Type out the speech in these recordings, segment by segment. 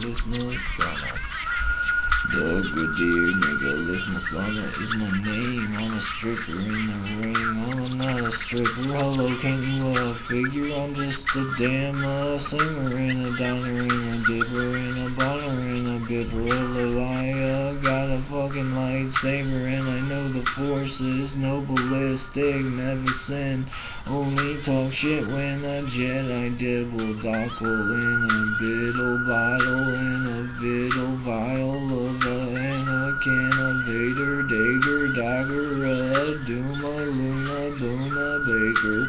Listen, son. Doug Goodyear, nigga, listen, son, is my name. I'm a stripper in the ring. I'm not a stripper. Hello, can you uh, figure? I'm just a damn uh, singer in a diner, in a dipper, in a bonner, in a bipper. Hello, I got a fucking lightsaber, and I know the force is no ballistic. Never sin, only talk shit when a Jedi dibble dockle in a biddle bottle, Buna,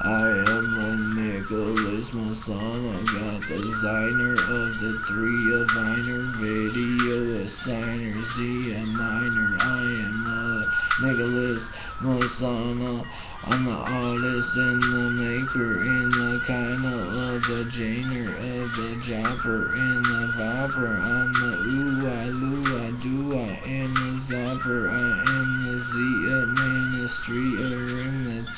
I am a Nicholas, got the designer of the three of Viner video assigner, Z a minor. I am a Nicholas, my son. I'm the artist and the maker in the kind of the Janer of the Jopper in the Vopper. I'm the ooh I loo I do I am the Zapper. I am the Zia ministry a ring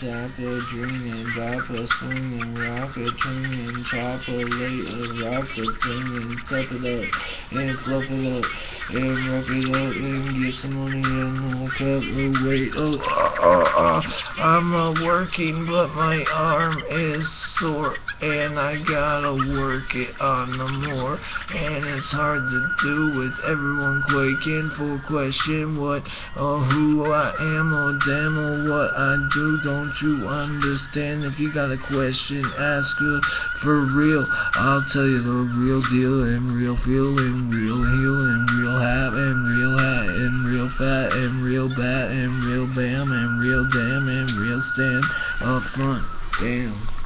the top a dream and bop a swing and rock a tring and chop a lay a rock a ting and tap it up and fluff it up and rock it up and get some money in the cup. Oh wait, oh uh, uh, uh. I'm uh, working, but my arm is sore, and I gotta work it on the more. And it's hard to do with everyone quaking for question what or who I am or damn or what I do. Don't you understand? If you got a question, ask her for real. I'll tell you the real deal and real feel and real heel and real hat and real hat and real fat and real bat and real bam and real damn and real stand up front. Damn.